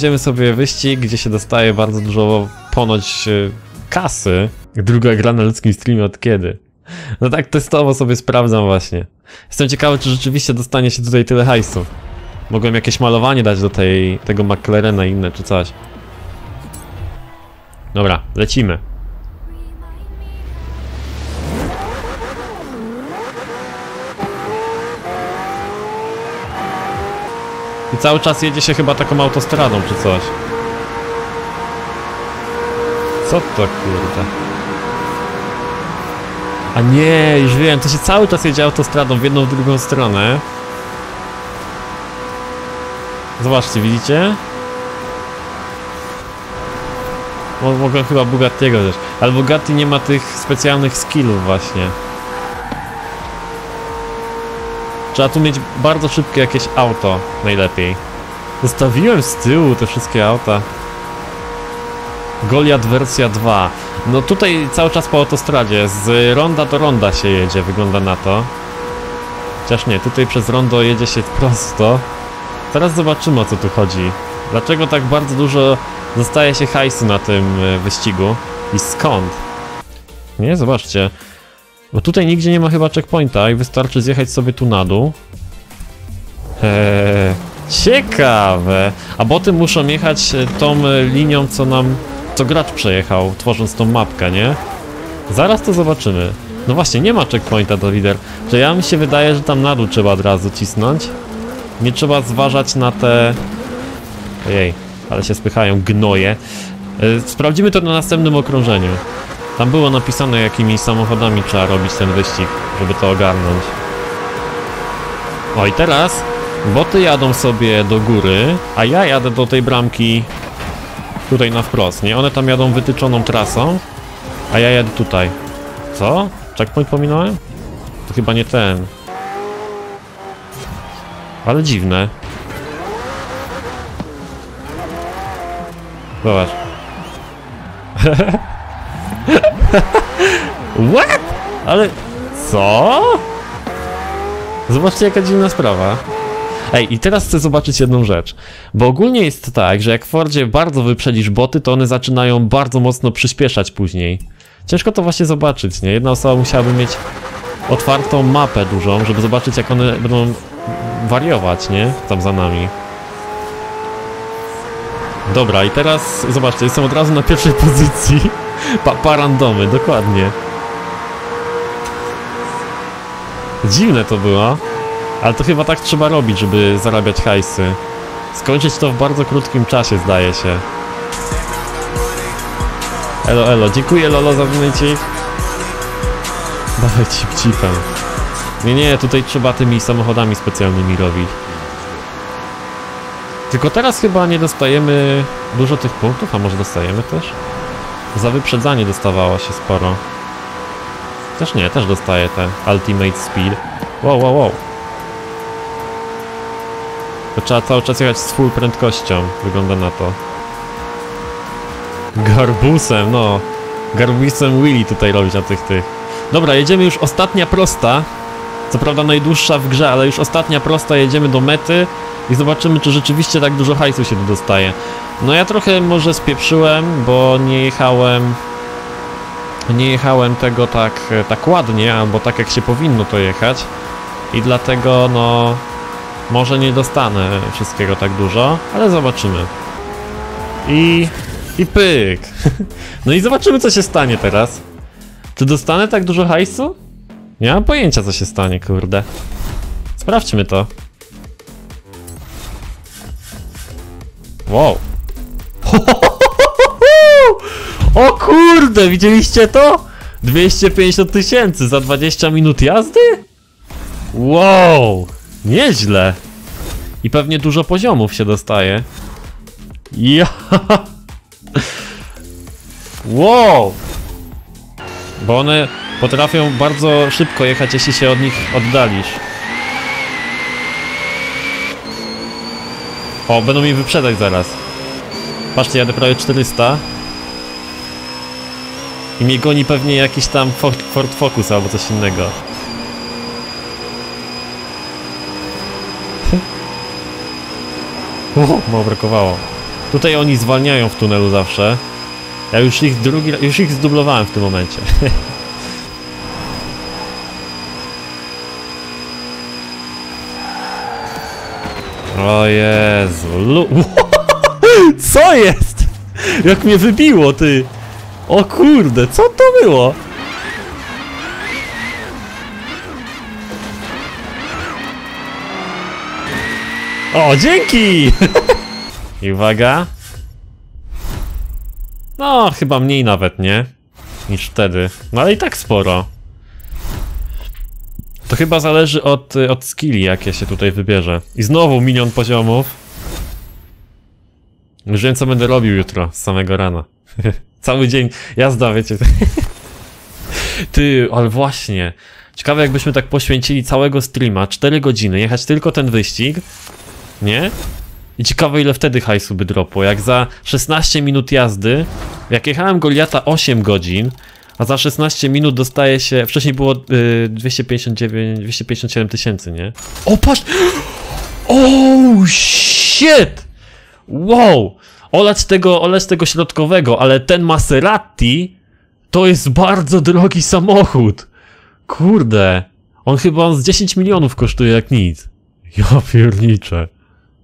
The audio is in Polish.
Idziemy sobie wyścig, gdzie się dostaje bardzo dużo ponoć e, kasy. Druga gra na ludzkim streamie od kiedy? No tak testowo sobie sprawdzam właśnie. Jestem ciekawy, czy rzeczywiście dostanie się tutaj tyle hajsu. Mogłem jakieś malowanie dać do tej, tego McLarena inne, czy coś. Dobra, lecimy. I cały czas jedzie się chyba taką autostradą, czy coś. Co to kurde? A nie, już wiem, to się cały czas jedzie autostradą w jedną, w drugą stronę. Zobaczcie, widzicie? Mo- Mogłem chyba Bugattiego też. Ale Bugatti nie ma tych specjalnych skillów właśnie. Trzeba tu mieć bardzo szybkie jakieś auto, najlepiej. Zostawiłem z tyłu te wszystkie auta. Goliath wersja 2. No tutaj cały czas po autostradzie, z ronda do ronda się jedzie, wygląda na to. Chociaż nie, tutaj przez rondo jedzie się prosto. Teraz zobaczymy o co tu chodzi. Dlaczego tak bardzo dużo dostaje się hajsu na tym e, wyścigu? I skąd? Nie, zobaczcie. Bo tutaj nigdzie nie ma chyba checkpointa i wystarczy zjechać sobie tu na dół. Eee, ciekawe. A boty muszą jechać e, tą e, linią, co nam, co gracz przejechał, tworząc tą mapkę, nie? Zaraz to zobaczymy. No właśnie, nie ma checkpointa do lider. Że ja mi się wydaje, że tam na dół trzeba od razu cisnąć. Nie trzeba zważać na te... Ojej, ale się spychają gnoje. E, Sprawdzimy to na następnym okrążeniu. Tam było napisane, jakimi samochodami trzeba robić ten wyścig, żeby to ogarnąć. O i teraz boty jadą sobie do góry, a ja jadę do tej bramki tutaj na wprost, nie? One tam jadą wytyczoną trasą, a ja jadę tutaj. Co? Checkpoint pominąłem? To chyba nie ten. Ale dziwne. Zobacz. What? Ale... Co? Zobaczcie jaka dziwna sprawa. Ej, i teraz chcę zobaczyć jedną rzecz. Bo ogólnie jest tak, że jak w Fordzie bardzo wyprzedzisz boty, to one zaczynają bardzo mocno przyspieszać później. Ciężko to właśnie zobaczyć, nie? Jedna osoba musiałaby mieć otwartą mapę dużą, żeby zobaczyć jak one będą wariować, nie? Tam za nami. Dobra, i teraz zobaczcie, jestem od razu na pierwszej pozycji. Pa, pa randomy, dokładnie. Dziwne to było, ale to chyba tak trzeba robić, żeby zarabiać hajsy. Skończyć to w bardzo krótkim czasie, zdaje się. Elo, elo, dziękuję Lolo za donate. Dawaj cip cipem. Nie, nie, tutaj trzeba tymi samochodami specjalnymi robić. Tylko teraz chyba nie dostajemy dużo tych punktów, a może dostajemy też? Za wyprzedzanie dostawało się sporo. Też nie, też dostaje te Ultimate Speed. Wow, wow, wow. To trzeba cały czas jechać z full prędkością, wygląda na to. Garbusem, no. Garbusem Willy tutaj robić na tych tych. Dobra, jedziemy już ostatnia prosta. Co prawda najdłuższa w grze, ale już ostatnia prosta, jedziemy do mety i zobaczymy, czy rzeczywiście tak dużo hajsu się dostaje. No ja trochę może spieprzyłem, bo nie jechałem... Nie jechałem tego tak, tak ładnie, albo tak jak się powinno to jechać. I dlatego, no... Może nie dostanę wszystkiego tak dużo, ale zobaczymy. I... I pyk! No i zobaczymy, co się stanie teraz. Czy dostanę tak dużo hajsu? Nie mam pojęcia, co się stanie, kurde. Sprawdźmy to. Wow. O kurde, widzieliście to? 250 tysięcy za 20 minut jazdy? Wow, nieźle. I pewnie dużo poziomów się dostaje. Ja. Wow. Bo one potrafią bardzo szybko jechać, jeśli się od nich oddalisz. O, będą mi wyprzedać zaraz. Patrzcie, jadę prawie 400. I mnie goni pewnie jakiś tam Ford, Ford Focus albo coś innego. Mało brakowało. Tutaj oni zwalniają w tunelu zawsze. Ja już ich drugi, już ich zdublowałem w tym momencie. O Jezu, lu... Co jest? Jak mnie wybiło, ty! O kurde, co to było? O, dzięki! I uwaga. No, chyba mniej nawet, nie? Niż wtedy. No ale i tak sporo. To chyba zależy od, y, od skilli, jakie się tutaj wybierze. I znowu milion poziomów. Już wiem, co będę robił jutro, z samego rana. Cały dzień jazda, wiecie. Ty, ale właśnie. Ciekawe, jakbyśmy tak poświęcili całego streama, 4 godziny, jechać tylko ten wyścig, nie? I ciekawe, ile wtedy hajsu by dropło. Jak za 16 minut jazdy, jak jechałem Goliata 8 godzin, a za 16 minut dostaje się. Wcześniej było y, 259, 257 tysięcy, nie? O, patrz! Oh shit! Wow! Olać tego, olać tego środkowego, ale ten Maserati to jest bardzo drogi samochód. Kurde. On chyba on z 10 milionów kosztuje jak nic. Ja pierniczę.